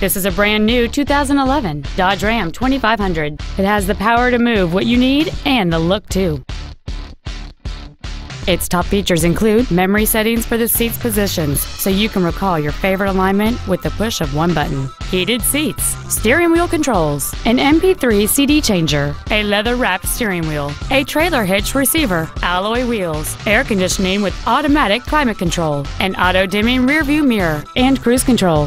This is a brand new 2011 Dodge Ram 2500. It has the power to move what you need and the look too. Its top features include memory settings for the seat's positions, so you can recall your favorite alignment with the push of one button, heated seats, steering wheel controls, an MP3 CD changer, a leather-wrapped steering wheel, a trailer hitch receiver, alloy wheels, air conditioning with automatic climate control, an auto-dimming rearview mirror, and cruise control.